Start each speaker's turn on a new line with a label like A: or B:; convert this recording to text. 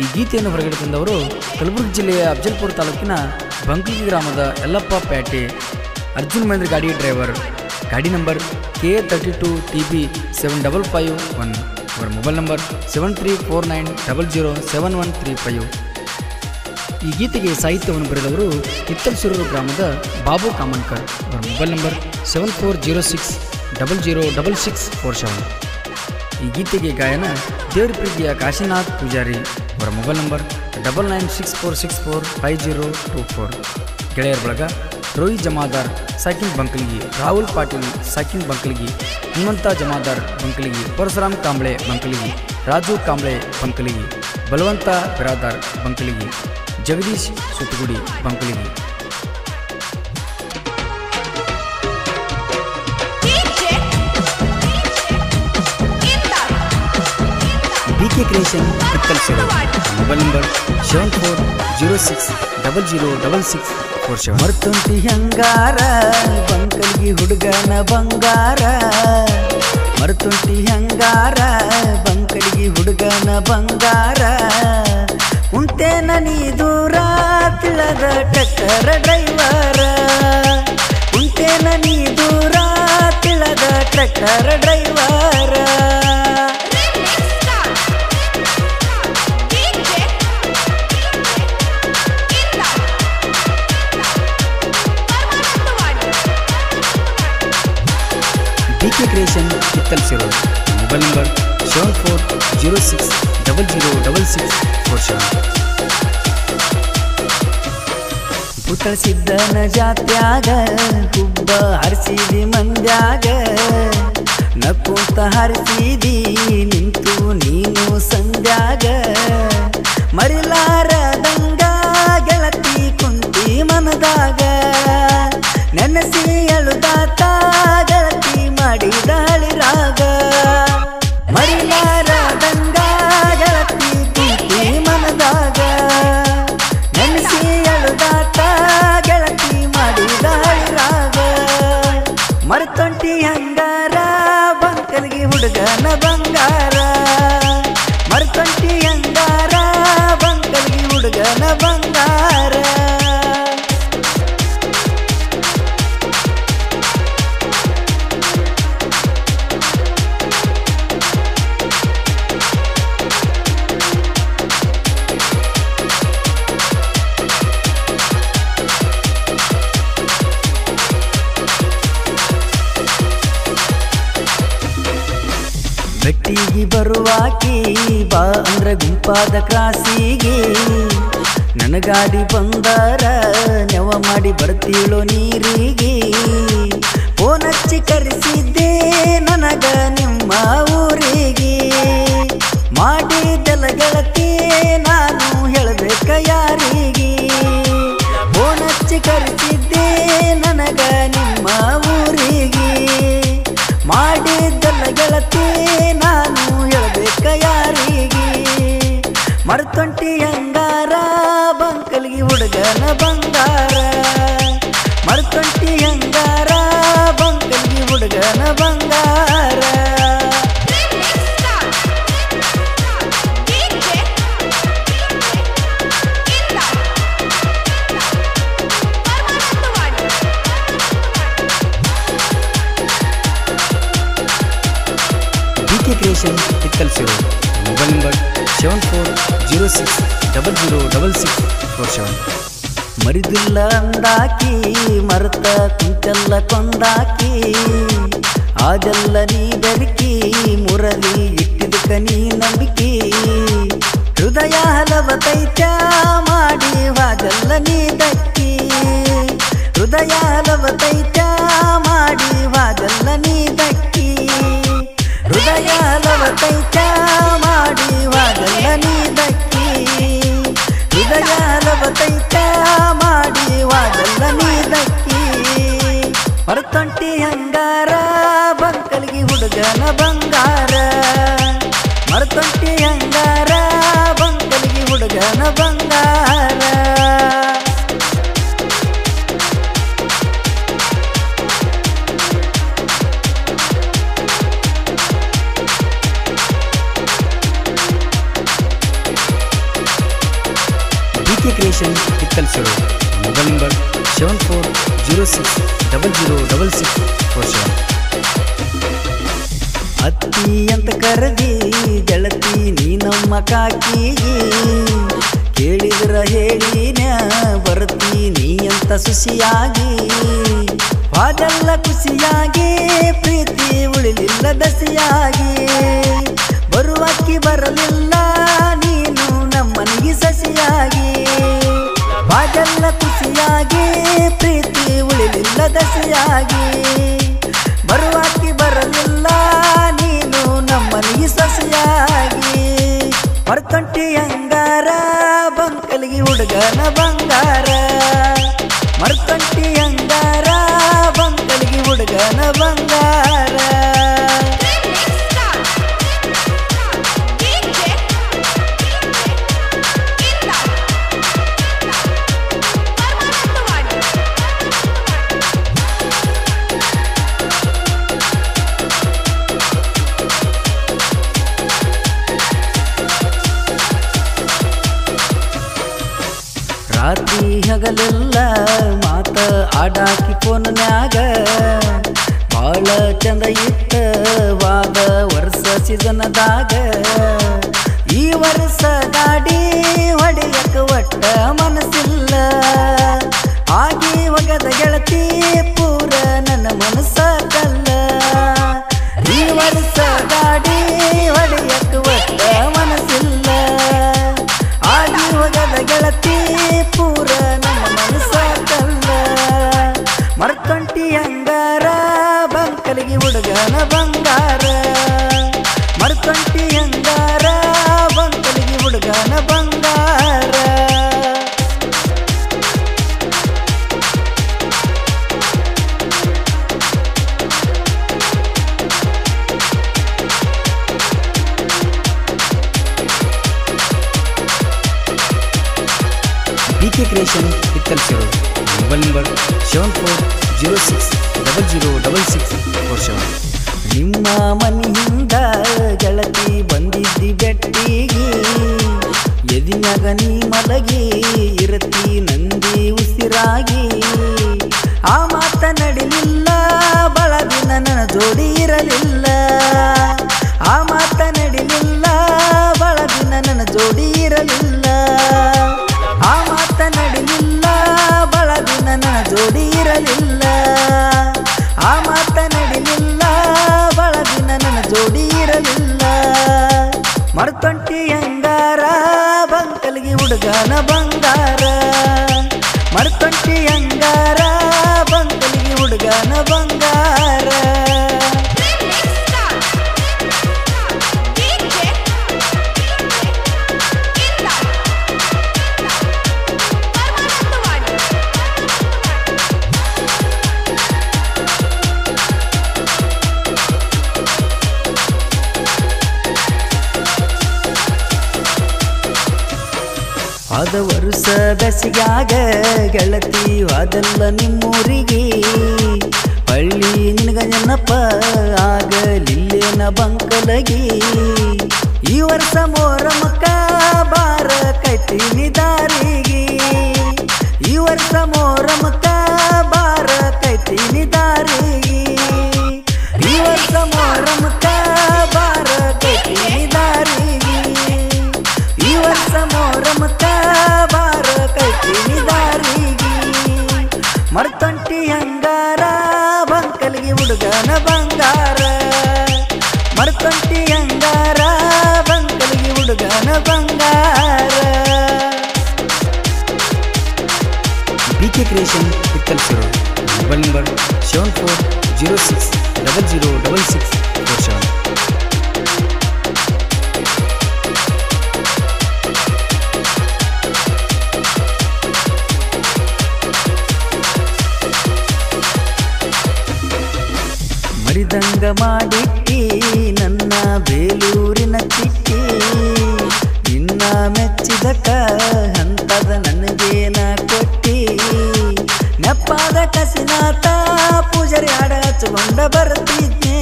A: ಈ ಗೀತೆಯನ್ನು ಹೊರಗಡೆ ತಂದವರು ಕಲಬುರಗಿ ಜಿಲ್ಲೆಯ ಅಫಜಲ್ಪುರ ತಾಲೂಕಿನ ಬಂಕಲ್ಗಿ ಗ್ರಾಮದ ಯಲ್ಲಪ್ಪ ಪ್ಯಾಟೆ. ಅರ್ಜುನ್ ಮಹೇಂದ್ರ ಗಾಡಿ ಡ್ರೈವರ್. ಗಾಡಿ number K thirty two T B seven double five one. ಅವರ mobile number seven three four nine double zero seven one three five. ಈ ಗೀತೆಗೆ ಸಾಹಿತ್ಯವನ್ನು ಬರೆದವರು ಕಿತ್ತಲ್ಸೂರೂರು ಗ್ರಾಮದ ಬಾಬು ಕಾಮನ್ಕರ್. ಅವರ mobile number seven four zero six double zero double six four seven. ಈ ಗೀತೆಗೆ ಗಾಯನ ದೇವ್ರ ಪ್ರೀತಿಯ ಕಾಶಿನಾಥ್ ಪೂಜಾರಿ. ಅವರ mobile number double nine six four six four five zero two four. ಗೆಳೆಯರ ಬಳಗ, Rohit Jamadar ಸೈಕಿಂಗ್ ಬಂಕ್ಲಿಗೆ, Rahul Patil ಸೈಕಿಂಗ್ ಬಂಕ್ಲಿಗೆ Hanumantha Jamadar ಬಂಕ್ಲಿಗೆ, Parashuram Kamble ಬಂಕ್ಲಿಗೆ, Raju Kamble Bankalgi, Balavanta Biradar Bankalgi, Jagadish Suttagudi Bankalgi. B creation creation ಹಿತ್ತಲ್ಸಿರೋ mobile number seven four zero six double zero double six four seven.
B: ಮರ್ತುಂಟಿ ಹಂಗಾರ ಬಂಕಲ್ಗಿ ಹುಡುಗನ ಬಂಗಾರ. ಮರ್ತುಂಟಿ ಹಂಗಾರ ಬಂಕಲ್ಗಿ ಹುಡುಗನ ಬಂಗಾರ. ಉಂಟೇನ ನೀ ದೂರ ತಿಳದ ಟಕ್ಕರ ಡ್ರೈವರ. ಉಂಟೇನ ನೀ ದೂರ ತಿಳದ ಟಕ್ಕರ driver.
A: B creation creation ಹಿತ್ತಲ್ಸಿರೋ mobile number seven four zero six double zero double six four seven
B: ಪುತಸಿದ್ದನ ಜಾತ್ಯಾಗ ಕುಬ್ಬ ಹರಿಸಿದಿ ಮಂದ್ಯಾಗ. ನಕ್ಕುಂತ ಹರಿಸಿದಿ, ನಿಂತು ನೀನು ಸಂಧ್ಯಾಗ ಮರಿಲಾರದಂಗ ಗೆಳತಿ ಕುಂತಿ ಮನದಾಗ. ಬೆಟ್ಟಿಗೆ ಬರುವಾಕಿ ಬಾ ಅಂದ್ರ ಗುಂಪಾದ ಕ್ರಾಸಿಗೆ ನನ್ನ ಗಾಡಿ ಬಂದಾರ, ನೆವ ಮಾಡಿ ಬರ್ತೀಳೋ ನೀರಿಗೆ. ಫೋನ್ ಹಚ್ಚಿ ಕರೆಸಿದ್ದೆ ನನಗ ನಿಮ್ಮ ಊರಿಗೆ. ಮಾಡಿ ಗೆಳತಿ ನಾನು ಹೇಳಬೇಕ ಯಾರಿಗೆ? ಮರ್ತೊಂಟಿ ಹಂಗಾರ ಬಂಕಲ್ಗಿ ಹುಡುಗನ ಬಂಗಾರ.
A: Double zero double six four seven
B: ಮರಿದಿಲ್ಲ ಅಂದಾಕಿ, ಮರೆತ ಕುಂಚಲ್ಲ ಕೊಂದಾಕಿ ಆಜಲ್ಲ ನೀ ಬೆರಕಿ ಮುರಲಿ ಇಟ್ಟಿದಕ ನೀ ನಂಬಿಕೆ. ಹೃದಯ ಹಲವತೈತ ಮಾಡಿ ವಾಜಲ್ಲ ನೀ ದಕ್ಕಿ ಹೃದಯ ಹಲವತೈತ ಮಾಡಿ ವಾಜಲ್ಲ ನೀ ದಕ್ಕಿ ಹೃದಯ ಹಲವತೈತ ಮಾಡಿ ನೀದಕ್ಕಿ ಹೊರತೊಂಟಿ ಹಂಗಾರ ಬಂಕಲ್ಗಿ ಹುಡುಗನ ಬಂಗಾರ. ಮರತೊಂಟಿ ಹಂಗಾರ ಬಂಕಲ್ಗಿ ಹುಡುಗನ ಬಂಗಾರ.
A: K creation ಹಿತ್ತಲ್ಸರು mobile number seven four zero six double zero double six four seven.
B: ಅತ್ತಿ ಅಂತ ಕರೆದಿ ಗೆಳತಿ, ನೀ ನಮ್ಮ ಕಾಕಿ. ಕೇಳಿದ್ರ ಹೇಳಿನ ಬರ್ತಿ ನೀ ಅಂತ ಸುಸಿಯಾಗಿ. ವಾದೆಲ್ಲ ಖುಷಿಯಾಗಿ, ಪ್ರೀತಿ ಉಳಿಲಿಲ್ಲ ದಸಿಯಾಗಿ. ಬರುವಕ್ಕಿ ಬರಲಿಲ್ಲ, ನೀನು ನಮ್ಮನಿಗೆ ಸಸಿಯಾಗಿ. ವಾದೆಲ್ಲ ಖುಷಿಯಾಗಿ ಪ್ರೀತಿ ಉಳಿಲಿಲ್ಲ ದಸಿಯಾಗಿ ಬರುವಾಕಿ ಬರಲಿಲ್ಲ, ನೀನು ನಮ್ಮನಿಗೆ ಸಸಿಯಾಗಿ. ಮರ್ತೊಂಟಿ ಅಂಗಾರ, ಬಂಕಲಿಗೆ ಹುಡುಗನ ಬಂಗಾರ. ಮರ್ತೊಂಟಿ ಅಂಗಾರ, ಬಂಕಲಿಗೆ ಹುಡುಗನ ಬಂಗಾರ. ರಾತ್ರಿ ಹಗಲೆಲ್ಲ ಮಾತ ಆಡಾಕಿ ಫೋನ್ನ್ಯಾಗ ಬಾಳ ಚಂದ ಇತ್ತ ವಾದ ವರ್ಷ ಸೀಸನ್ದಾಗ ಈ ವರ್ಷ ಗಾಡಿ ಹುಡುಗನ ಬಂಗಾರ ಮರ್ತೊಂಟಿ ಅಂಗಾರ, ಬಂಕಲಿಗೆ ಹುಡುಗನ ಬಂಗಾರ.
A: B K creation ಇತ್ತಲ್ಸಿರೋ mobile number seven four zero six double zero double six seven
B: ನಿಮ್ಮ ಮನೆಯಿಂದ ಗೆಳತಿ ಬಂದಿದ್ದಿ ಬೆಟ್ಟಿಗೆ. ಎದಿನಾಗ ನೀ ಮಲಗಿ ಇರತಿ ನಂದಿ ಉಸಿರಾಗಿ. ಆ ಮಾತ ನಡಿಲಿಲ್ಲ ದಿನ ನನ್ನ ಜೋಡಿ ಇರಲಿಲ್ಲ. ಆ ಮಾತ ನಡಿಲಿಲ್ಲ ದಿನ ನನ್ನ ಜೋಡಿ ಇರಲಿಲ್ಲ. ಮರ್ತೊಂಟಿ ಅಂಗಾರ ಬಂಕಲ್ಗಿ ಹುಡುಗನ ಬಂಗಾರ. ಮರ್ತೊಂಟಿ ಆದ ವರುಸ ಬೆಸಿಗಾಗ ಗೆಳತಿ ಅದೆಲ್ಲ ನಿಮ್ಮೂರಿಗೆ. ಹಳ್ಳಿ ನಿನಗ ನೆನಪ ಆಗಲಿಲ್ಲೇನ ಬಂಕಲಗಿ. ಈ ವರ್ಷ ಮೋರಮಕ್ಕ ಬಾರ ಕಟ್ಟಿನಿ ದಾರಿಗೆ. ಈ ವರ್ಷ ಮುಖ ಬಾರ ಕಟ್ಟಿನಿ ದಾರಿಗೆ. ವರ್ಷ ಮೋರಮಕ್ಕ ಬಾರ ಕೈತೀನಿ ದಾರಿಗೆ ಮರ್ತೊಂಟಿ ಅಂಗಾರ, ಬಂಕಲಿಗೆ ಬಂಗಾರ. ಮರ್ತೊಂಟಿ ಅಂಗಾರ, ಬಂಕಲಿಗೆ ಹುಡುಗನ ಬಂಗಾರ.
A: B creation ಹಿತ್ತಲ್ಸರು mobile number seven four zero six double zero double six four seven.
B: ಮರಿದಂಗ ಮಾಡಿಟ್ಟಿ, ನನ್ನ ಬೇಲೂರಿನ ತಿಟ್ಟಿ ನಿನ್ನ ಮೆಚ್ಚಿದಕ ಹಂತದ ನನಗೇನ ಕೊಟ್ಟಿ. ನೆಪ್ಪಾದ ಕಸಿನಾತ ಪೂಜರಿ ಆಡ ಹಚ್ಚಿಕೊಂಡ ಬರ್ತಿದ್ದೇ